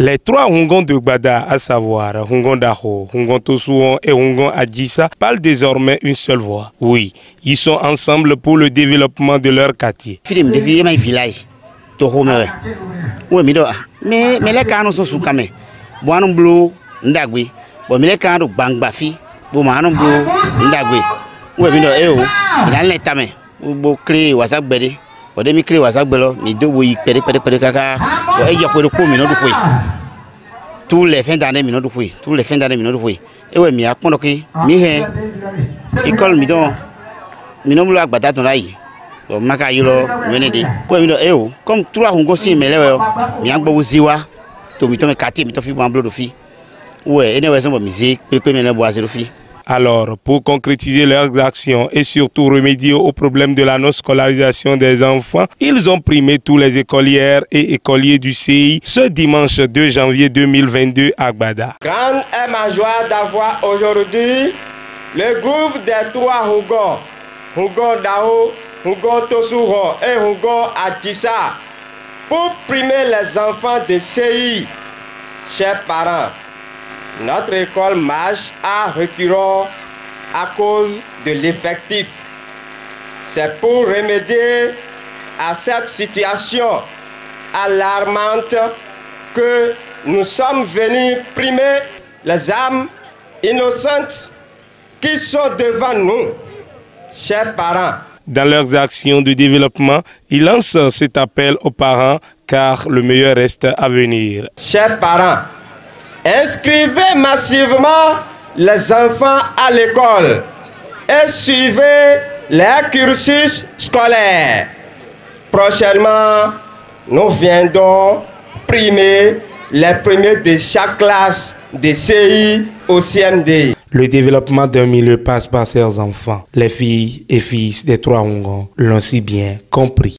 Les trois Hungons de Gbada, à savoir Hungon Daho, Hungon Tosuon et Hungon Adjissa, parlent désormais une seule voix. Oui, ils sont ensemble pour le développement de leur quartier. Film de vie, village. Tohome. Oui, mais mais mais les canons sont sous camé. Boanon bleu, ndagui. Bon, mais les canons bangbafi. Bon, manon bleu, ndagui. Oui, mais eh oh, il a l'état mais. Bo créer WhatsApp bede. Bo demi créer o de mi kiri wasa gbɛlɔ mi do wo yi pɛrɛpɛrɛpɛrɛ kaka o eyi ɛkɔli ko minɛ do koyi tu le fɛn dan ne minɛ do koyi tu le fɛn dan ne minɛ do koyi ewɛ mi akpɔn dɔ ke mi hɛ ikɔli mi dɔn minɛ mu lɔ agbata tɔn la yi o ma ka yi lɔ nyɔne de ko mi dɔn e o. Kɔmi tura ahun gosi mɛ lɛ wɛ mi agbɔ wo zi wa. Tomitɔ mi kati mi tɔ fi bɔn abolo do fi wɛ ene wɛ sɔn bɔ mi ze kpekpe mi lɛ bɔ aze do fi. Alors, pour concrétiser leurs actions et surtout remédier aux problèmes de la non-scolarisation des enfants, ils ont primé tous les écolières et écoliers du CI ce dimanche 2 janvier 2022 à Gbada. Grande est ma joie d'avoir aujourd'hui le groupe des trois Hougon, Hougon Dao, Hougon Tosuro et Hougon Adissa pour primer les enfants de CI. Chers parents, notre école marche à reculons à cause de l'effectif. C'est pour remédier à cette situation alarmante que nous sommes venus primer les âmes innocentes qui sont devant nous, chers parents. Dans leurs actions de développement, ils lancent cet appel aux parents car le meilleur reste à venir. Chers parents, Inscrivez massivement les enfants à l'école et suivez leur cursus scolaire. Prochainement, nous viendrons primer les premiers de chaque classe de CI au CMD. Le développement d'un milieu passe par ses enfants. Les filles et fils des trois Hongons l'ont si bien compris.